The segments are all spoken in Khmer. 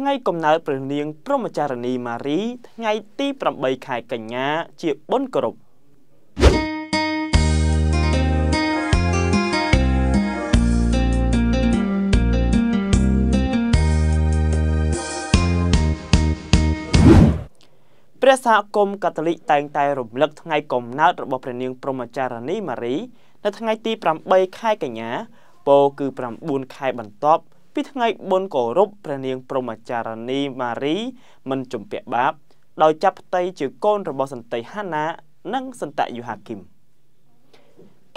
ថ្ងៃកំណើតព្រះនាងព្រហ្មចារណីម៉ារី ថ្ងៃទី8ខែកញ្ញា ជាបុណ្យគោរពព្រះសហគមន៍កាតូលិកតែងតែរំលឹកថ្ងៃកំណើតរបស់ព្រះនាងព្រហ្មចារណីម៉ារី នៅថ្ងៃទី8ខែកញ្ញាពោគឺ9ខែបន្ទាប់ ពីថ្ងៃបុណ្យគោរពព្រះនាងព្រហ្មចារណីម៉ារីមិនជំពាក់បាប ដោយចាប់ផ្ទៃជាកូនរបស់សន្តិហាណា និងសន្តយុហាគីម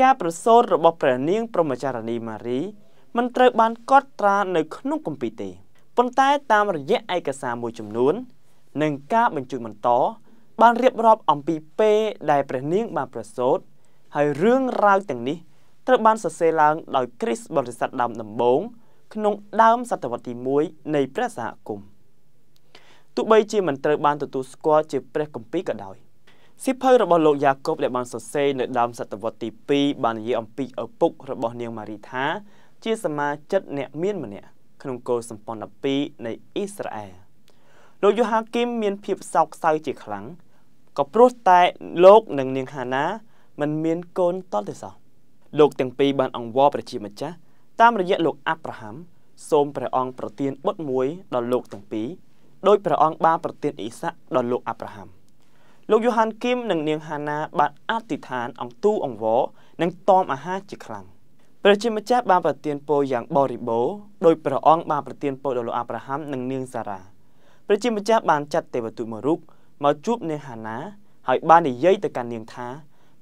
ការប្រសូតរបស់ព្រះនាងព្រហ្មចារណីម៉ារីមិនត្រូវបានកត់ត្រានៅក្នុងគម្ពីរទេប៉ុន្តែតាមរយៈឯកសារមួយចំនួន និងការបញ្ជូនបន្តបានរៀបរាប់អំពីពេលដែលព្រះនាងបានប្រសូតហើយរឿងរ៉ាវទាំងនេះត្រូវបានសរសេរឡើងដោយគ្រីស្ទបរិស័ទដើមដំបូង ក្នុងដើមសតវត្សទី1នៃព្រះសហគមន៍ទោះបីជាមិនត្រូវបានទទួលស្គាល់ជាព្រះគម្ពីរក៏ដោយសិភៅរបស់លោកយ៉ាកុបដែលបានសរសេរនៅដើមសតវត្សទី2បាននិយាយអំពីឪពុករបស់នាងម៉ារីថា ជាសមាជិកអ្នកមានម្នាក់ក្នុងគោលសម្ព័ន្ធ12នៃអ៊ីស្រាអែលលោកយូហាគីមមានភាពសោកសៅជាខ្លាំងក៏ព្រោះតែលោកនិងនាងហាណាមិនមានកូនតទៅសោះលោកទាំងពីរបានអង្វរព្រះជាម្ចាស់ តាមរយៈលោកអាប់រ៉ាហាំសូមព្រះអង្គប្រទានបុត្រមួយដល់លោកទាំងពីរដោយព្រះអង្គបានប្រទានអ៊ីសាក់ដល់លោកអាប់រ៉ាហាំលោកយូហានគីមនិងនាងហាណាបានអធិដ្ឋានអង្គទូអង្វរនិងតមអាហារជាខ្លាំងព្រះជាម្ចាស់បានប្រទានពរយ៉ាងបរិបូរណ៍ដោយព្រះអង្គបានប្រទានពរដល់លោកអាប់រ៉ាហាំនិងនាងសារ៉ាព្រះជាម្ចាស់បានចាត់ទេវទូតមួយរូបមកជួបនាងហាណាហើយបាននិយាយទៅកាន់នាងថា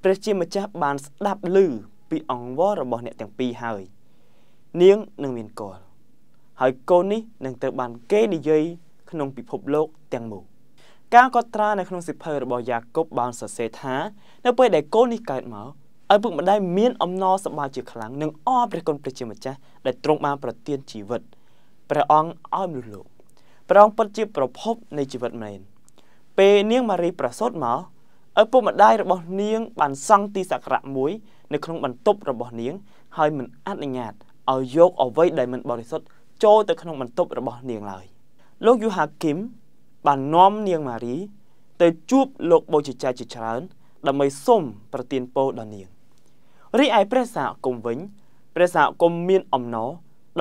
ព្រះជាម្ចាស់បានស្ដាប់ឮពីអង្វររបស់អ្នកទាំងពីរហើយ នាងនឹងមានកូនហើយកូននេះនឹងត្រូវបានគេនិយាយក្នុងពិភពលោកទាំងមូលការកត់ត្រានៅក្នុងសិភៅរបស់យ៉ាកុបបានសរសេរថា នៅពេលដែលកូននេះកើតមកឪពុកម្ដាយមានអំណរសប្បាយជាខ្លាំងនិងអរព្រះគុណព្រះជាម្ចាស់ដែលទ្រង់បានប្រទានជីវិតព្រះអង្គឲ្យមនុស្សលោកព្រះអង្គពិតជាប្រភពនៃជីវិតមែនពេលនាងម៉ារីប្រសូតមកឪពុកម្ដាយរបស់នាងបានសង់ទីសក្ការៈមួយនៅក្នុងបន្ទប់របស់នាងហើយមិនអនុញ្ញាត ឲ្យយកអ្វីដែលមិនបរិសុទ្ធចូលទៅក្នុងបន្ទប់របស់នាងឡើយលោកយូហាគីមបាននាំនាងម៉ារី ទៅជួបលោកបូជាចាជាច្រើនដើម្បីសុំប្រទានពរដល់នាងរីឯព្រះសហគមន៍វិញព្រះសហគមន៍មានអំណរ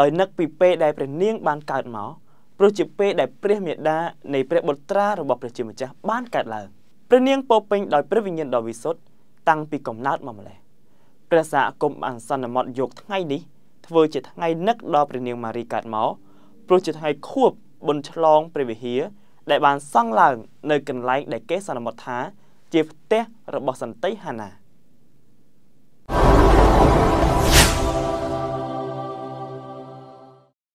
ដោយនឹកពីពេលដែលព្រះនាងបានកើតមកព្រោះជាពេលដែលព្រះមេដានៃព្រះបុត្រារបស់ព្រះជាម្ចាស់បានកើតឡើងព្រះនាងពោពេញដោយព្រះវិញ្ញាណដ៏វិសុទ្ធតាំងពីកំណើតមកម្ល៉េះព្រះសហគមន៍បានសន្មត់យកថ្ងៃនេះ ធ្វើជាថ្ងៃនឹកដល់ព្រះនាងម៉ារីកើតមកព្រោះជាថ្ងៃខួបបុណ្យឆ្លងព្រះវិហារដែលបានសង់ឡើងនៅកន្លែងដែលគេសន្មត់ថា ជាផ្ទះរបស់សន្តិហាណា